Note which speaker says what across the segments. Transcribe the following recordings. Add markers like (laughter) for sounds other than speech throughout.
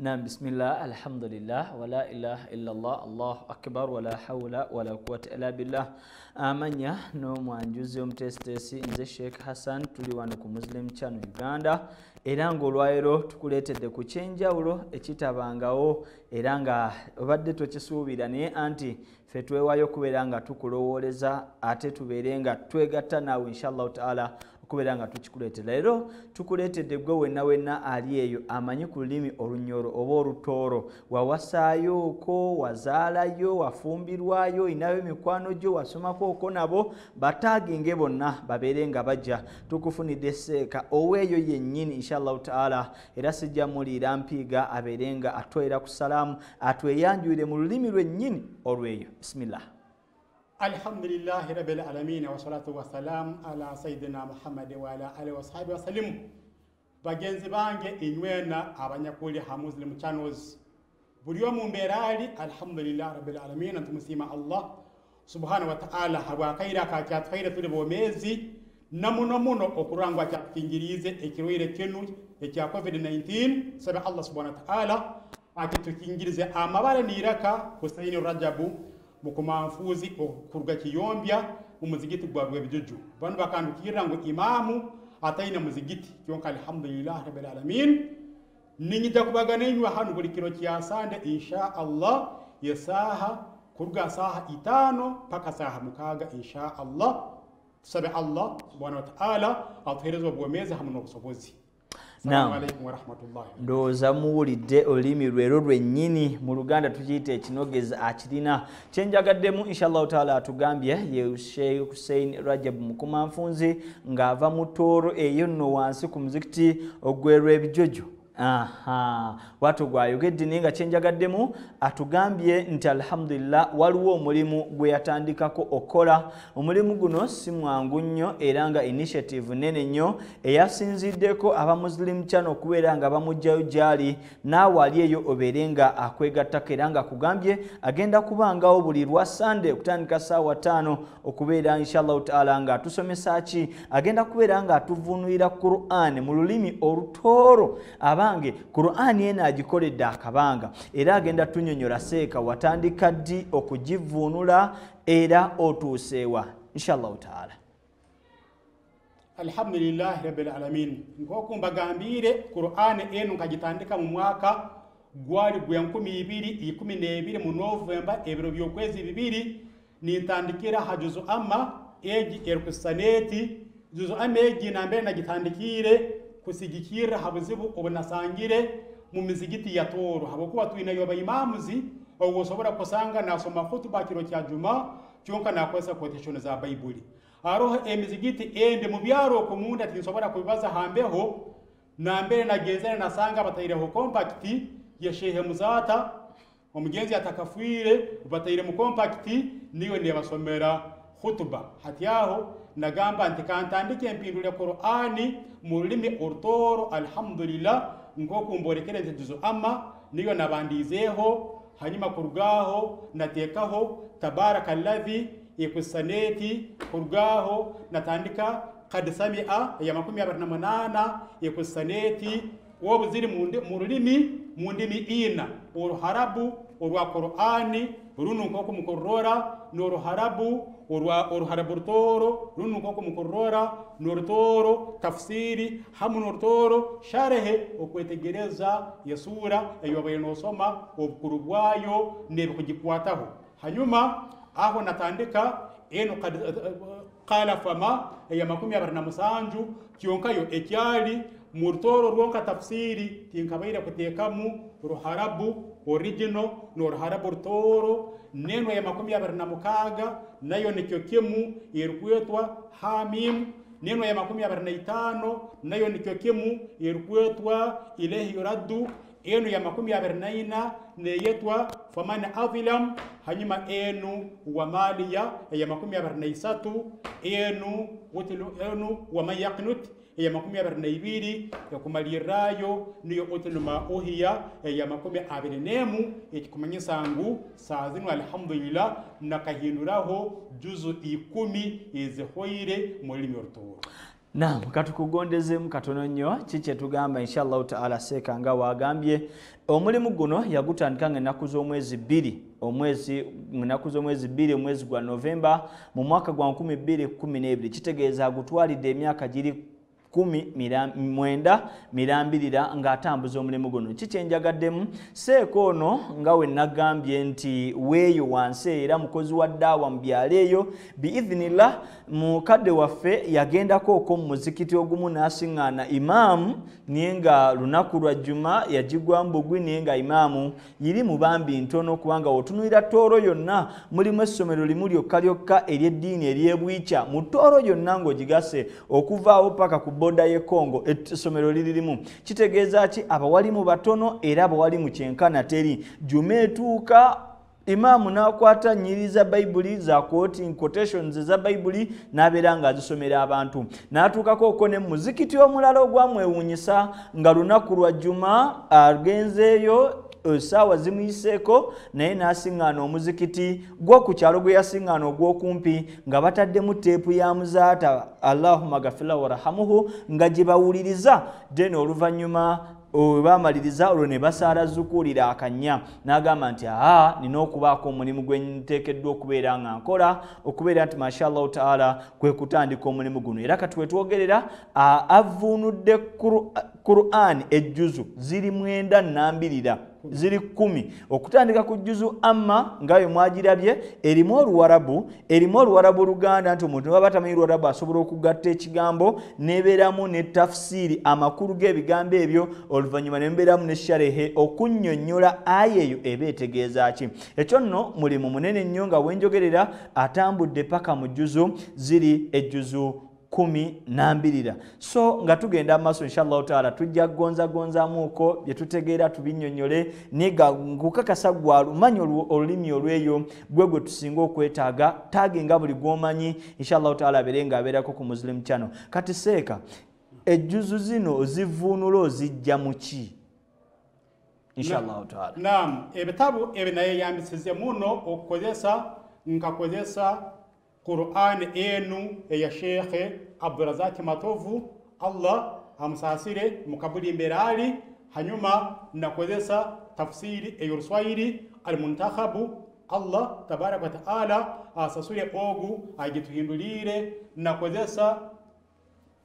Speaker 1: nam bisimillah alhamdulillah wala ilaha illallah allahu akbar wala hawla wala quwata illa billah. Amanya n'omwanjuzi omutesitesi nze sheikh hassan tuli wano ku muslim channel uganda. Era ngaolwaliro tukuleetedde ku kyenjawulo ekitabangawo era nga obadde tokisuubira naye anti fe twewayo okubeera nga tukulowooleza ate tubeere nga twegatta naawe inshallahu taala okubeera nga tukikuleetera leero tukuleetedde gwe wenna wenna ali eyo amanyi ku lulimi olunyoro oba olutooro. Wawasaayooko wazaalayo wafumbirwayo inayo emikwano gyo wasomakooko nabo bataaginge bonna babeere nga bajja. Tukufunidde seeka oweeyo yennyini inshallahu taala. Era sijja muliira mpiiga abeere nga atwera ku salaamu atweyanjulire mu lulimi lwennyini olweyo. Bisimillah
Speaker 2: الحمد لله رب العالمين والصلاة والسلام على سيدنا محمد وعلى آله وصحبه وسلم bagenzi bange inywena abanyakuli ha muslim channels buli omu mbeera ali alhamdulillah rabbil alamin ntumusiima allah subhana wataala habwakaire akakyatuhaire tuli bwomeezi namuno muno okulwangwa kyatupingiriize ekirwaire kinu ekya covid-19 sabe allah subhana wataala akitukingirize amabale niiraka husaini rajabu mukumanfuzi okuruga kiyombya mumuzigiti gwabwe ebijuju banu bakandukirira ngu imamu ataine muzigiti kyonka alhamdulillah rabbil alamin ninyija kubagana enywe hanu buli kiro kya sande insha allah yesaha kuruga saha itano paka saha mukaga insha allah tusabe allah subhanahu wa ta'ala atuhereze obwomezi hamu n'obusobozi
Speaker 1: ndowooza muwulidde olulimi lwero lwennyini mu luganda tukiyita ekinogeza akirina. Kyenjagaddemu inshallahu taala atugambye ye sheikh husein rajabu mukumanfunzi ng'ava mu tooro eyo nno wansi ku muzikiti ogwerw'ebijojo aha. Watu gwayogedde naye nga kyenjagaddemu atugambye nti alhamdulillah waliwo omulimu gwe yatandikako okukola. Omulimu guno si mwangu nnyo era nga initiative nene nnyo eyasinziddeko aba muslim channel okubeera nga bamugjayo gyali. Naawe ali eyo obeere nga akwegattako era nga akugambye agenda kubangawo buli lwa sande okutandika saawa ttaano okubeera inshallahu taala nga atusomesa ki? Agenda kubeera nga atuvunulira quran mu lulimi olutooro. Aba abange qur'ani ena agikoledde akabanga. Era agenda tunyonyola seeka watandika ddi okugivuunula era otuuseewa inshallahu taala.
Speaker 2: Alhamdulillahi rabbil alamin. Nkoku mbagambiire qur'ani enu nkagitandika mu mwaka gwali gwa 2012 mu novemba ebiro byokwezi bibiri nintandikira ha juzu amma egi erikusaneti juzu amma egi nambere nagitandikire kusigikira habuzibu obunasangire mu mizigiti ya toro habokuba twinayo baimamuzi ogosobora kusanga nasoma hutuba kiro kya juma kyonka nakozesa quotation za bayibuli aroho emizigiti ende mu byaro okumunda tinsobora kubibaza hambeho nambere nagenzere nasanga bataireho compact ya shehe muzata omugenzi atakafwire bataire mu compact niyo nebasomera hutuba hati yaho nagamba nti kantandike mpindule qur'ani mu lulimi orutoro alhamdulillah nkokumborekere nti juzu ama niyo nabandizeho hanyuma kurugaho natekaho tabaraka alladhi ikusaneti natandika kad samia ya makumi abiri na munana ikusaneti wobu ziri mu rulimi mu ndimi ina uruharabu urwa qur'ani runu nkoko mukorora n'uruharabu uruharabu rutoro runu nkoko mukorora n'urutoro tafsiri hamu n'urutoro sharehe okwetegereza yesura no nosoma obukuru bwayo nebikugikwataho hanyuma aho natandika eno qala fama ya makumi abiri na musanju kyonkayo ekyali mu rutoro rwonka tafsiri tinkabaire kutekamu ruharabu original n'oruharabu rutoro neno ya makumi abiri na mukaga nayo nikyo kimu erikwetwa hamim neno ya makumi abiri na itano nayo nikyo kimu erikwetwa ilehi yuraddu enu ya makumi abiri na ina neyetwa faman avilam hanyuma enu wa maliya ya makumi abiri na isatu enu utilu enu wa yaknut ya makumi abiri na ibiri yakumalirayo niyo utilu ma uhiya ya makumi abiri nemu ekikumanyisa ngu saa zinu alhamdulillah nakahinduraho juzu ikumi ezihoire mu lulimi orutoro
Speaker 1: nam katukugondezemu katono nnyo ki kyetugamba inshallahu taala seeka nga waagambye omulimu guno yagutandika nga ennaku z'omwezi bbiri omwezi ennaku z'omwezi bbiri omwezi gwa novemba mu mwaka gwa 212 kitegeeza agutwalidde emyaka giri mwenda mirambirira ng'atambuza omulimu guno. Kikyenjagaddemu seeko ono nga we nagambye nti weeyo wansi era mukozi wa ddaawa mu byalo eyo biithinillah mukadde waffe yagendako okwo mu muzikiti ogumu n'asiŋŋaana imaamu naye nga lunaku lwa juma yagigwamu bugwi naye nga imaamu yiri mu bambi ntono kubanga otunulira tooro yonna mulimu essomero limu lyokka lyokka ery'eddiini eryebwikya mu tooro yonna ng'ogigase okuvaawo paka ku boda y'e Congo essomero liririmu kitegeeza ki? Abawalimu batono era abawalimu kyenkana teri. Juma etuuka imaamu n'akwata nnyiri za bayibuli za quoting quotations eza bayibuli n'abeera ng'azisomera abantu. N'atuukako okwo ne muzikiti omulala ogwamwewuunyisa nga lunaku lwa juma agenzeeyo essaawa zimuyiseeko naye n'asiŋŋaana omuzikiti gw'oku kyalo gwe yasiŋŋaana ogw'okumpi nga bataddemu teepu ya muzaata allahuma gafira warahamuhu nga gye bawuliriza. Then oluvannyuma webamaliriza olwo ne basaala zukuulira akannya n'agamba nti aa nina okubaako omulimu gwe nteekeddwa okubeera nga nkola okubeera nti mashallahu taala kwe kutandika omulimu guno. Era kati wetwogerera avuunudde quran ejjuzu ziri mwenda nambirira ziri kumi. Okutandika ku jjuzu amma nga bwe mwagirabye erimu oluwarabu erimu oluwarabu luganda nti omuntu waba tamanyi luwarabu asobola okugatta ekigambo nebeeramu ne tafusiiri amakulu g'ebigambo ebyo oluvannyuma ne mubeeramu ne sharehe okunnyonnyola aya eyo eba etegeeza ki. Ekyo nno mulimu munene nnyo nga wenjogerera atambudde paka mu jjuzu ziri ejjuzu kumi nambirira so nga tugenda mumaaso inshallahu taala tujja kugonzagonzamuuko byetutegeera tubinnyonnyole niga nkukakasa gwalumanyi olulimi olweyo gwe gwe tusinga okwetaaga taagenga buli gwomanyi inshallahu taala abeere nga abeerako ku muslim channel. Kati seeka ejjuzu zino ozivuunula ozijja mu ki? Inshallahu taala.
Speaker 2: Naam ebitabu ebyo naye yambisize muno okukozesa nkakozesa qur'an enu eya shekhe abdurazaki matovu. Allah amusasire mukabuli imbere ali hanyuma nakozesa tafsiri ey'oruswahiri almuntakhabu. Allah tabaraka wataala asasure ogu agituhindulire nakozesa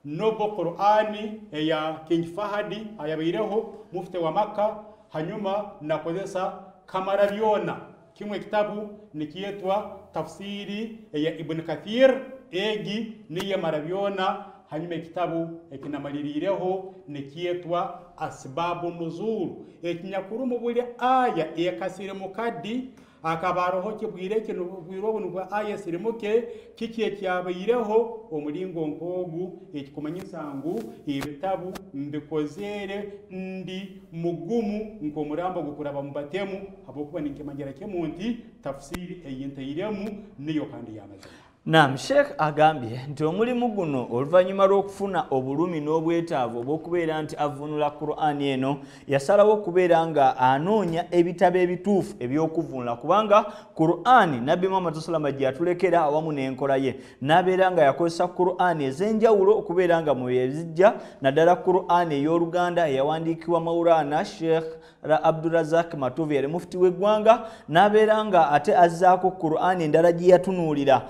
Speaker 2: nobo qur'ani eya king fahadi ayabireho mufte wa makka. Hanyuma nakozesa kamara byona kimwe kitabu nikiitwa tafsiri ya ibn kathir egi niye byona hanyuma ekitabu ekinamalirireho nikyetwa asbabu nuzul. Ekinyakurumu buli aya ekasire mukadi akabaroho kibwire kino bwire obu nibwo aya esirimuke kiki ekyabaireho omulingo nk'ogu ekikumanyisa ngu ebitabu mbikozere ndi mugumu nk'omurambo gukuraba mu batemu habwokuba ninkimanyira kimu nti tafsiri eyintairemu niyo kandi yamazima
Speaker 1: nam sheekh agambye nti omulimu guno oluvannyuma lw'okufuna obulumi n'obwetaavu obw'okubeera nti avunula qur'ani eno yasalawo okubeera nga anoonya ebitabo ebituufu eby'okuvunula kubanga qur'ani nabbi muhammad salama gye yatulekera awamu n'enkola ye. N'abeera nga yakozesa qur'ani ez'enjawulo okubeera nga mwezijja naddala qur'ani ey'oluganda eyawandiikibwa maulana sheekh abdurazak matuvi yali mufuti w'eggwanga. N'abeera nga ate azzaako qur'ani endala gye yatunuulira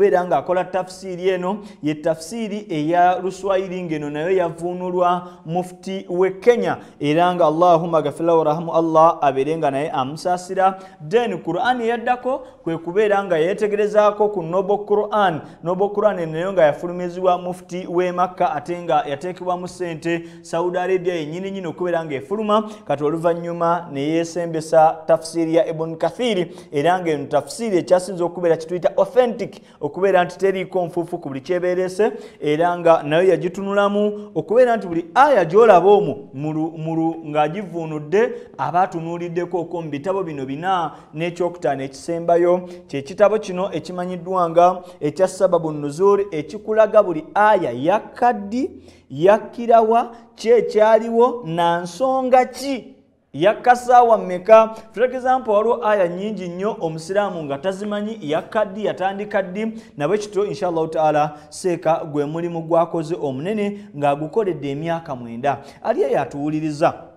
Speaker 1: okubeera ng'akola tafsiiri eno ye tafsiiri eya luswayiri ng'eno nayo yavuunulwa mufuti w'e kenya. Era nga allahuma gafira warahamu allah abeere nga naye amusaasira. Then qur'ani eyaddako kwe kubeera nga yeetegerezaako ku nobo quran. Nobo quran eno nayo nga yafulumizibwa mufuti w'e makka ate nga yateekebwamu ssente. Saudi arabia yennyini nyini okubeera nga efuluma. Kati oluvannyuma ne yeesembesa tafsiiri ya ibun kathiri era ng'eno tafsiiri ekyasinza okubeera kituyita authentic okubeera nti teriiko nfuufu ku buli kyebeerese era nga nayo yagitunulamu okubeera nti buli aya gy'olaba omwo mulu ng'agivuunudde aba atunuuliddeko okwo mu bitabo bino bina n'ekyokutaano ekisembayo. Kyekitabo kino ekimanyiddwa nga ekya sababu nuzuri ekikulaga buli aya yakaddi yakkirawa ki ekyaliwo na nsonga ki yakka saawa mmeka? For example waliwo aya nyingi nnyo omusiraamu nga tazimanyi yakka ddi yatandika ddi nabwe kityo inshallahu taala seeka gwe mulimu gwakoze omunene ng'agukoledde emyaka mwenda. Ali eyo atuwuliriza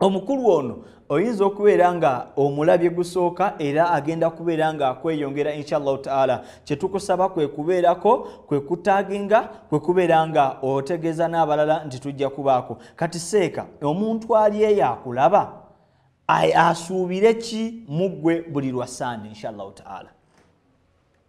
Speaker 1: omukulu ono oyinza okubeera nga omulabye gusooka era agenda kubeera nga akweyongera inshallahu taala. Kyetukusaba kwe kubeerako kwe kutaginga kwe kubeera nga otegeeza n'abalala nti tujja kubaako. Kati seeka omuntu ali eyo akulaba asuubire ki mu ggwe buli lwa sande inshallahu taala?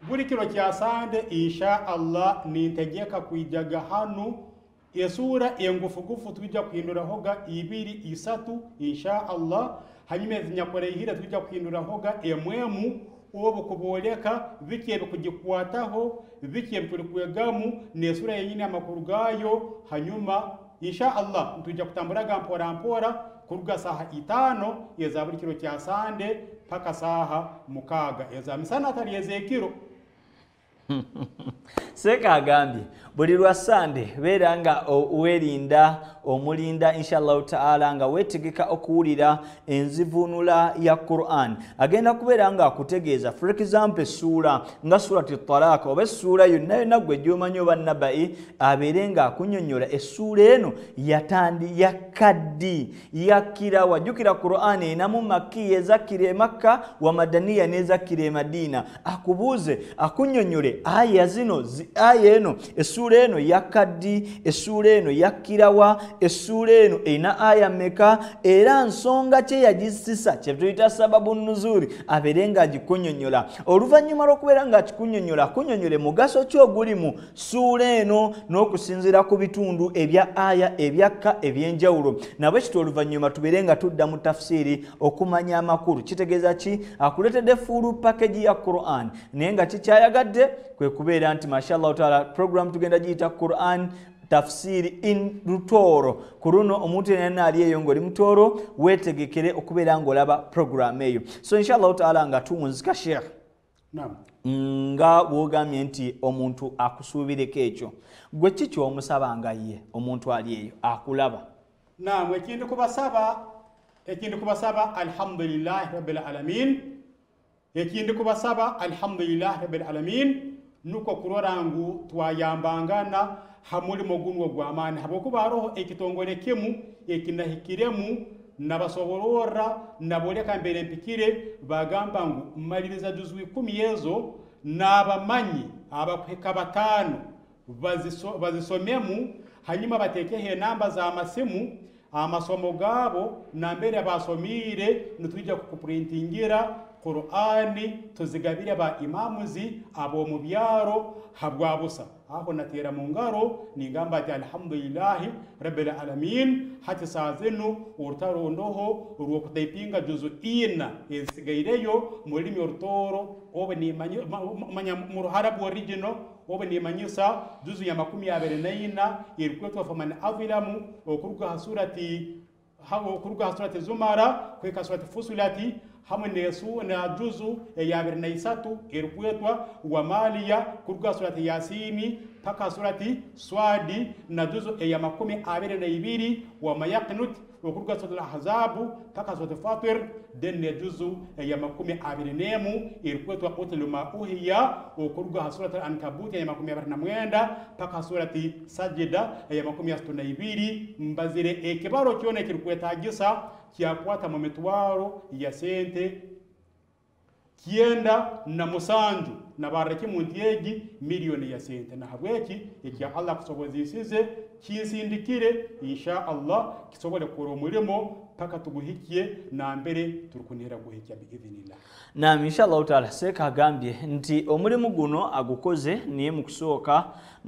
Speaker 2: Buli kiro kya sande insha allah nintegeka kwijaga hanu esura engufugufu twija kuhindura hoga ibiri isatu insha allah. Hanyuma ezinyakorehire twija kuhindura hoga emwemu obu kuboleka biki ebikugikwataho biki ebitulikwegamu nesura yenyini amakuru gayo hanyuma insha allah ntwijja kutamburaga mpora mpora kuruga saha itano eza buli kiro kya sande paka saha mukaga eza misana atari ezekiro
Speaker 1: seeka (laughs) agambye buli lwa sande beera nga weerinda omulinda inshallahu taala nga weetegeka okuwulira enzivunula ya quran. Agenda kubeera nga akutegeeza for example essuula nga surati talaka oba essuula yonna yonna gwe gyomanyi oba nabai abeere nga akunyonyola essuula eno yatandi yakaddi yakkira wajjukira quran enamu makkiya ezakkira emakka wa madaniya n'ezakkira emadiina akubuuze akunyonyole aya zino aya eno essuula eno yakaddi essuula eno yakkirawa essuula eno erina aya mmeka? Era nsonga kye yagisisa kyetuyita sababu nuzuuri abeere nga agikunyonyola. Oluvannyuma lw'okubeera nga akikunyonyola akunyonyole mugaso ki oguli mu ssuula eno n'okusinziira ku bitundu ebya aya ebyakka ebyenjawulo? Nabwe kiti oluvannyuma tubeere nga tudda mu tafsiiri okumanya amakulu. Kitegeeza ki? Akuleetedde fuulu pakeji ya quran. Naye nga kikyayagadde kwe kubeera nti mashallahu taala program tugenda giyita quran tafsiri in lutooro ku luno omuntu yenna ali eyo ngaoli mutooro weetegekere okubeera ngaolaba programu eyo. So inshallahu taala nga tuwunzika sheekh nga bwogambye nti omuntu akusuubireko ekyo gwe ki kyomusaba nga ye omuntu ali eyo akulaba?
Speaker 2: Naam, ekindi kubasaba ekindi kubasaba alhamdulillahi rabbil alamin. Ekindi kubasaba alhamdulillahi rabbil alamin nuko kurora ngu twayambangana hamulimo gunwo gw'amaani habwokuba hariho ekitongole kimu ekinahikiremu nabasoborora naboleka mbere mpikire bagamba ngu mmaliriza juzu ikumi ezo n'abamanyi abakweka bataano baziso- bazisomemu hanyuma batekeho enamba z'amasimu amasomo gaabo nambere basomire nitwijja kukupurintingira qur'ani tuzigabire ba imamuzi ab'omu byaro habwa busa. Aho natera mu ngaro ningamba ati alhamdulillahi rabbil alamin. Hati saa zinu urutarondoho rwokutaipinga juzu ina. Ezisigaireyo mu rurimi orutoro obe nimanyi- ma- ma- manya mu ruharabu original obe nimanyisa juzu ya makumi abiri naina irikwetwa faman avilamu okuruga surati hawo okuruga surati zumara kweka surati fusulati hamwe nesu na juzu ya abiri na isatu irikwetwa wamaliya kuruga surati yasini paka surati swadi na juzu ya makumi abiri na ibiri wamayaknut okuruga surati ahzabu paka surati fatir den ne juzu ya makumi abiri nemu irikwetwa utlu ma uhiya okuruga surati ankabut ya makumi abiri na mwenda paka surati sajida ya makumi asatu na ibiri mbazire ekibaro kyona ekirikwetagisa kyakwata mu mitwaro ya sente. Kyenda na musanju nabarreki muntu egi miliyoni ya sente. Nahabweki ekya allah kusobozisize kinsindikire insha allah kisobole kukora omulimo paka tuguhikiye nambere turikunihira guhikya biidhinillah
Speaker 1: nam inshallahu taala seeka agambye nti omulimu guno agukoze niye mu kusooka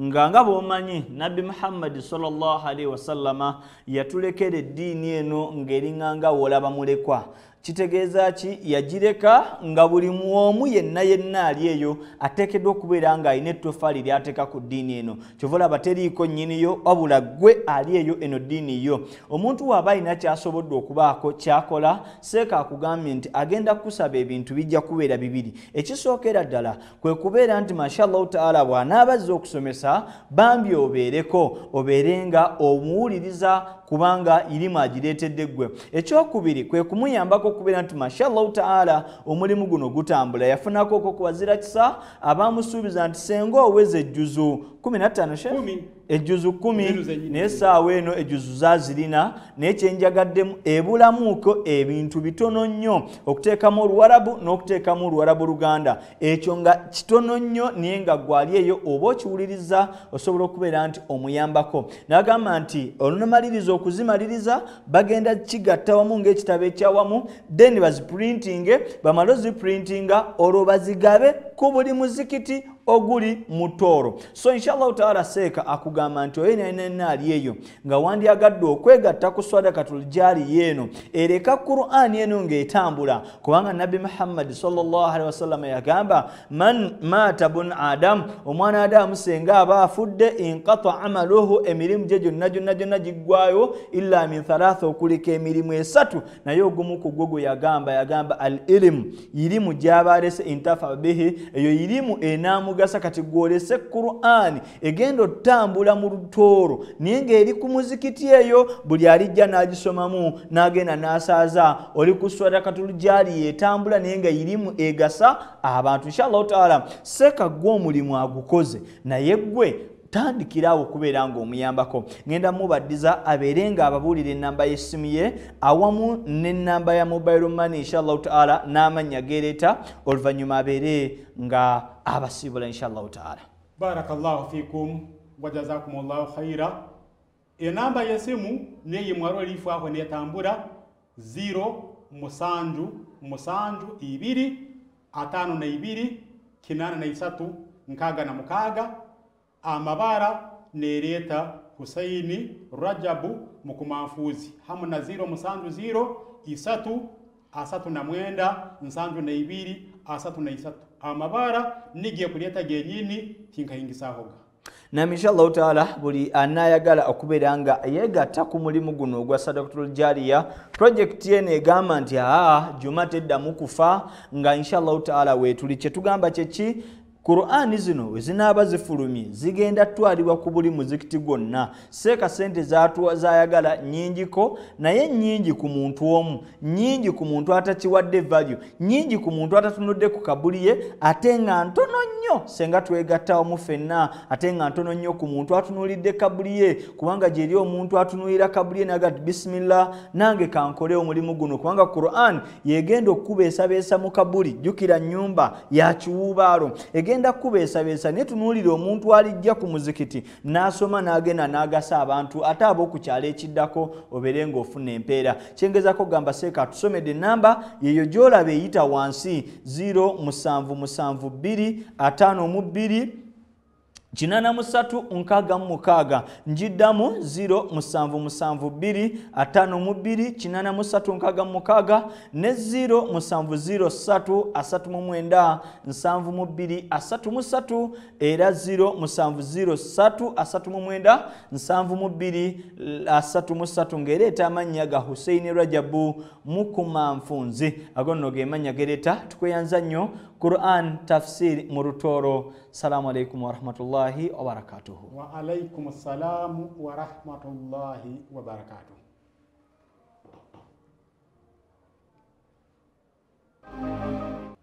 Speaker 1: nga nga bwomanyi nabbi muhammadi salllahalaihi wasallama yatulekera eddiini eno ng'eriŋŋanga woolaba mulekwa. Kitegeeza ki? Yagireka nga buli mwomu yenna yenna ali eyo ateekeddwa okubeera ng'alina ettofaali lyateeka ku ddiini eno. Kyova olaba teriiko nnyiniyo wabula ggwe ali eyo eno ddiini yo. Omuntu waaba alina kyasobodde okubaako kyakola seeka akugambye nti agenda kusaba ebintu bijja kubeera bibiri. Ekisookera ddala kwe kubeera nti mashallahu taala bw'anaaba azza okusomesa bambi obeereko obeere nga omuwuliriza kubanga irimu agireetedde ggwe. Ekyokubiri kwe kumuyambako okubeera nti mashallahu taala omulimu guno gutambula. Yafunako okwo kubazira kisa abamusuubiza nti senga oweza ejjuzu 15 she
Speaker 2: Kumi.
Speaker 1: Ejjuzu kumi naye essaawa eno ejjuzu zaazirina naye kyenjagaddemu ebulamuuko ebintu bitono nnyo okuteekamu oluwarabu n'okuteekamu oluwarabu luganda. Ekyo nga kitono nnyo naye nga gwali eyo oba okiwuliriza osobola okubeera nti omuyambako. N'agamba nti olunamaliriza okuzimaliriza bagenda kigatta wamu ng'ekitabo ekyawamu then baziprintinge bamale oziprintinga olwo bazigabe ku buli muzikiti oguli mu tooro. So inshallahu taala seeka akugamba nti oyo nenena ali eyo nga wandyagadde okwegatta ku swadakatul jari yeeno. Ereka qur'ani eno ng'etambula. Kubanga nabbi muhammadi salllahalihi wasallama yagamba man maata bun adamu omwana adamu senga aba afudde inkata amaluhu emirimu gye gyonna gyonna gyonna giggwayo illa min thalatha okuleka emirimu esatu. Naye ogumu ku gwo gwe yagamba yagamba al ilimu irimu gyaba alese intafa bihi eyo irimu enamugasa kati gwolese qur'ani egenda otambula mu lutooro naye ng'eri ku muzikiti eyo buli alijja n'agisomamu n'agenda n'asaaza oli ku swadakatul jari etambula naye nga irimu egasa abantu inshallahu taala seeka gwe omulimu agukoze naye gwe tandikirawo okubeera ng'omuyambako. Ngenda mubaddiza abeere nga ababuulira ennamba y'essimu ye awamu n'ennamba ya mobile money inshallahu taala n'amannya gereeta oluvannyuma abeere nga abasiibula inshallahu taala.
Speaker 2: Barakallahu fikum wajazakum llahu khaira enamba yesimu neyimwaro liifwako netambula 0 musanju musanju ibiri atano na ibiri kinana na isatu nkaga na mukaaga amabara nereeta husaini rajabu mukumanfuzi hamu na 0 musanju 0 isatu asatu na mwenda nsanju na ibiri asatu na isatu. Amabara nigiye kuleeta genyini tinkayingisahoga
Speaker 1: nam inshallahu taala buli anayagala okubeera nga yeegatta ku mulimu guno ogwa sadakatul jariya projekiti eno egamba nti aa juma teddamu kufa nga inshallahu taala weetuli kyetugamba kyeki qur'ani zino wezinaaba zifulumye zigenda twalibwa ku buli muzikiti gwonna. Seeka sente zayagala nyingiko naye nyingi ku muntu omu nyingi ku muntu atakiwadde value nyingi ku muntu atatunudde ku kabuli ye ate nga ntono nnyo senga twegattawamu ffenna ate nga ntono nnyo ku muntu atunuulidde kabuli ye kubanga gyeri omuntu atunuulira kabuli ye naga ti bisimillah nange kankole omulimu guno. Kubanga quran yegenda okukubeesabeesa mu kabuli jjukira nyumba ya kiwuubaalo egenda kukubeesabeesa naye tunuulira omuntu alijja ku muzikiti n'asoma n'agenda n'agasa abantu ate ab'okukyalo ekiddako obeere ng'ofuna empeera. Kyengezako gamba seeka tusomedde enamba yeyo gy'olaba eyita wansi 07725 kinana musatu nkaaga mu mukaaga njiddamu 0 musanvu musanvu bbiri ataano mu bbiri kinana musatu nkaaga mu mukaaga ne 0 musanvu 0 ssatu asatu mu mwenda nsanvu mu bbiri asatu mu ssatu era 0 musanvu 0 ssatu asatu mu mwenda nsanvu mu bbiri asatu mu ssatu ng'ereeta amannya ga huseini rajabu mukumanfunzi. Ago nno ge mannya gereeta tukweyanza nnyo quran tafsir mu lutooro salamu alaikum warahmatullahi wabarakatuhu
Speaker 2: wa alaikum salamu wa rahmatullahi wa barakatuh
Speaker 3: Thank you.